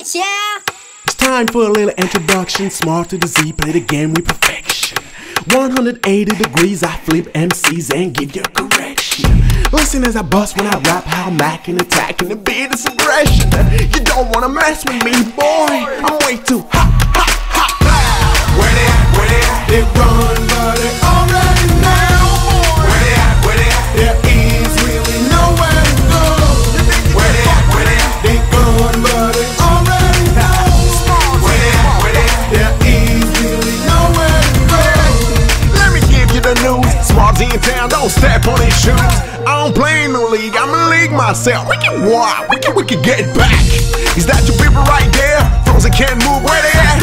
Yeah? It's time for a little introduction. Smart to the Z, play the game with perfection. 180 degrees, I flip MCs and give you correction. Listen as I bust when I rap, how I'm macking, attacking the beat is aggression. You don't wanna mess with me, boy. I'm way too hot. Step on his shoes. I don't play in the league, I'm a league myself. We can what? We can we can get back. Is that your people right there? Frozen can't move. Where they at?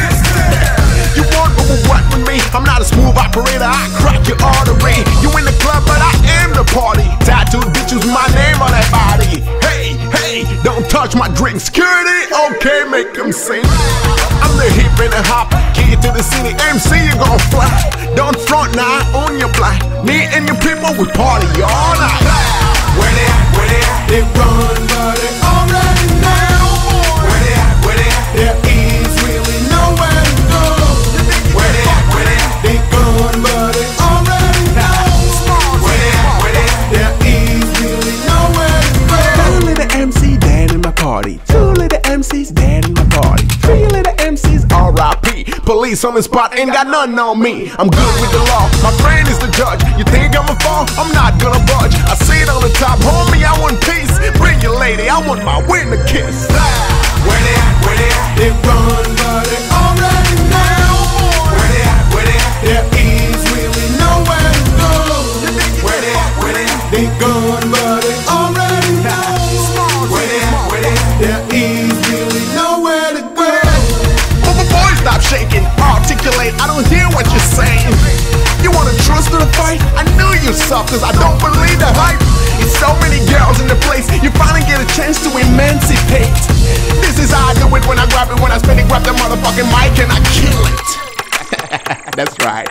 You want over what with me? I'm not a smooth operator. I crack your artery. You in the club, but I am the party. Tattooed bitches my name on that body. Hey, hey, don't touch my drink. Security, okay, make them sing. I'm the hip and the hop, key to the city. MC, you gon' fly. Don't front now, on your blind. Me and your people, we party all night. Police on the spot ain't got nothing on me. I'm good with the law. My friend is the judge. You think I'm a fall? I'm not gonna budge. I see it on the top, homie. I want peace. Bring your lady. I want my winner kiss. Where they at? Where they at? They run, girls in the place. You finally get a chance to emancipate. This is how I do it when I grab it, when I spin it, grab the motherfucking mic and I kill it. That's right.